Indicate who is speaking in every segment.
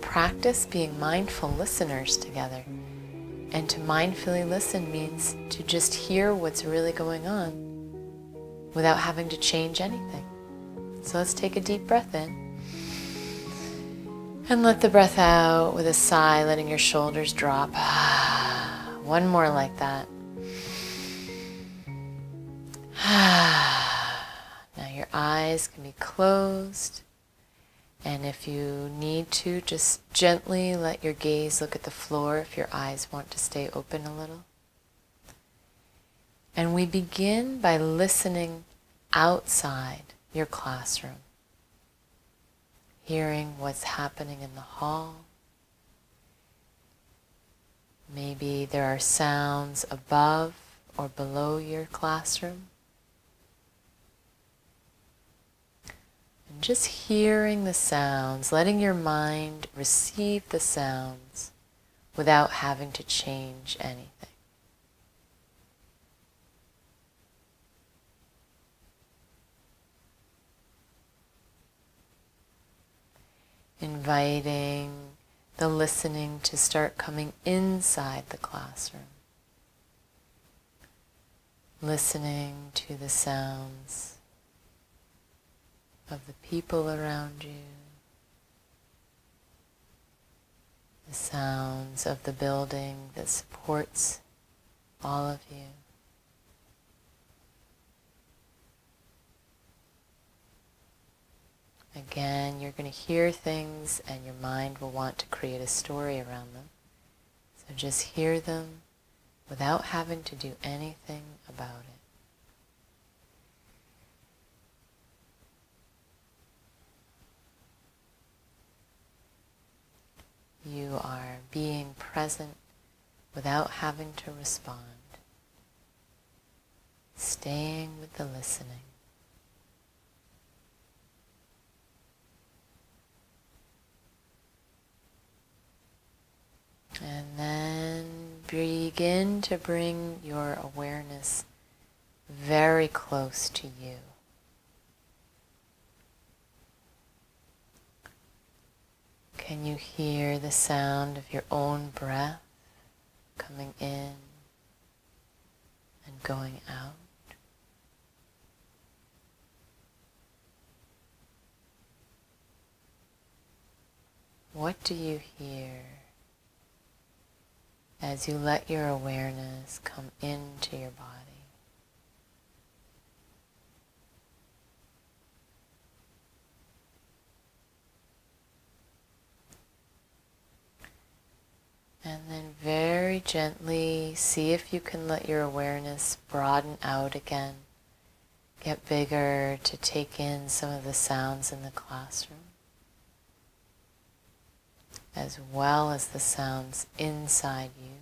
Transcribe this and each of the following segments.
Speaker 1: practice being mindful listeners together. And to mindfully listen means to just hear what's really going on without having to change anything. So let's take a deep breath in. And let the breath out with a sigh, letting your shoulders drop. One more like that. now your eyes can be closed. And if you need to, just gently let your gaze look at the floor if your eyes want to stay open a little. And we begin by listening outside your classroom, hearing what's happening in the hall. Maybe there are sounds above or below your classroom. Just hearing the sounds, letting your mind receive the sounds without having to change anything. Inviting the listening to start coming inside the classroom. Listening to the sounds of the people around you, the sounds of the building that supports all of you. Again, you're going to hear things and your mind will want to create a story around them. So just hear them without having to do anything about it. You are being present without having to respond, staying with the listening. And then begin to bring your awareness very close to you. Can you hear the sound of your own breath coming in and going out? What do you hear as you let your awareness come into your body? And then very gently see if you can let your awareness broaden out again, get bigger to take in some of the sounds in the classroom, as well as the sounds inside you.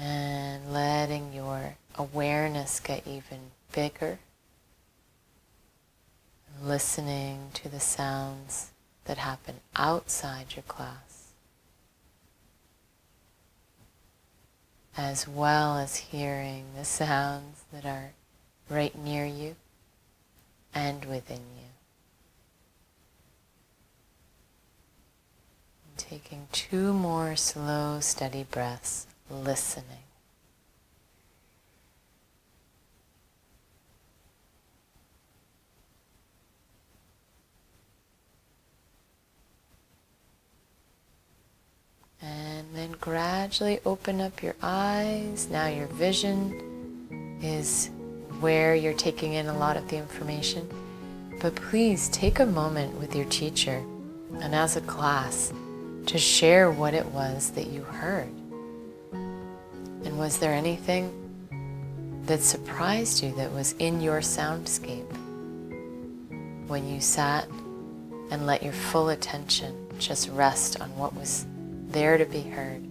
Speaker 1: And letting your awareness get even bigger, listening to the sounds that happen outside your class, as well as hearing the sounds that are right near you and within you. taking two more slow, steady breaths, listening. And then gradually open up your eyes. Now your vision is where you're taking in a lot of the information. But please take a moment with your teacher and as a class to share what it was that you heard. And was there anything that surprised you that was in your soundscape when you sat and let your full attention just rest on what was there to be heard.